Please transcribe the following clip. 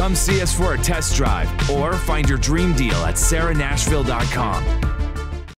Come see us for a test drive or find your dream deal at sarahnashville.com.